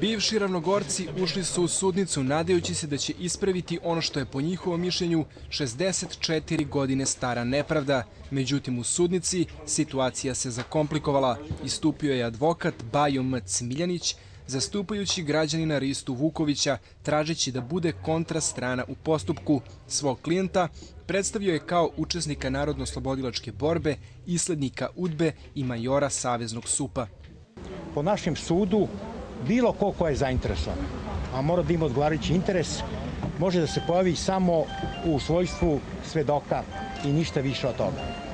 Bivši ravnogorci ušli su u sudnicu nadajući se da će ispraviti ono što je po njihovom mišljenju 64 godine stara nepravda. Međutim, u sudnici situacija se zakomplikovala. Istupio je advokat Bajo M. Cmiljanić, zastupajući građanina Ristu Vukovića, tražeći da bude kontrastrana u postupku. Svog klijenta predstavio je kao učesnika Narodno-slobodilačke borbe, islednika UDBE i majora Saveznog supa. po našem sudu bilo ko ko je zainteresovan, a mora da ima odgovarajući interes, može da se pojavi samo u svojstvu svedoka i ništa više od toga.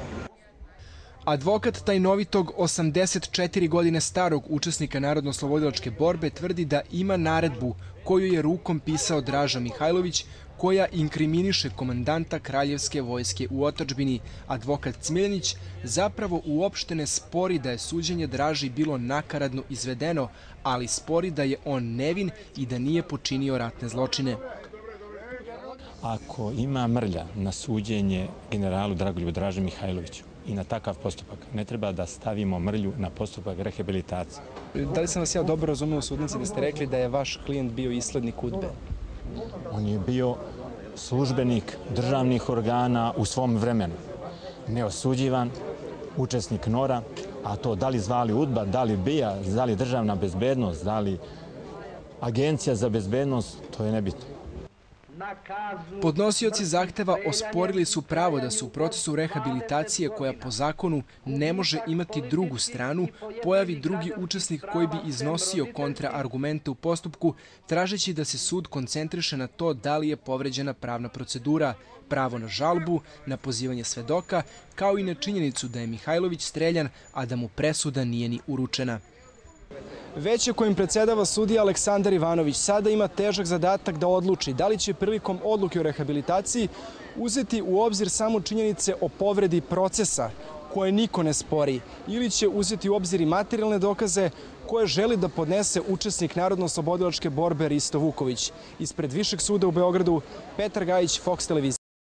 Advokat tajnovitog 84 godine starog učesnika Narodno-slobodilačke borbe tvrdi da ima naredbu koju je rukom pisao Draža Mihajlović koja inkriminiše komandanta Kraljevske vojske u otačbini. Advokat Cmiljanić zapravo uopšte ne spori da je suđenje Draži bilo nakaradno izvedeno, ali spori da je on nevin i da nije počinio ratne zločine. Ako ima mrlja na suđenje generalu Dragoljubu Draži Mihajloviću i na takav postupak, ne treba da stavimo mrlju na postupak rehabilitacije. Da li sam vas ja dobro razumio u sudnici da ste rekli da je vaš klijent bio islednik UDBE? On je bio službenik državnih organa u svom vremenu. Neosuđivan, učesnik Nora, a to da li zvali UDBA, da li BIA, da li državna bezbednost, da li agencija za bezbednost, to je nebitno. Podnosioci zahteva osporili su pravo da se u procesu rehabilitacije koja po zakonu ne može imati drugu stranu, pojavi drugi učesnik koji bi iznosio kontraargumente u postupku, tražeći da se sud koncentriše na to da li je povređena pravna procedura, pravo na žalbu, na pozivanje svedoka, kao i na činjenicu da je Mihajlović streljan, a da mu presuda nije ni uručena. Veće kojim predsedava sudija Aleksandar Ivanović sada ima težak zadatak da odluči da li će prilikom odluke o rehabilitaciji uzeti u obzir samo činjenice o povredi procesa koje niko ne spori ili će uzeti u obzir i materijalne dokaze koje želi da podnese učesnik Narodno-slobodilačke borbe Risto Vuković. Ispred Višeg suda u Beogradu, Petar Gajić, Fox Televizija.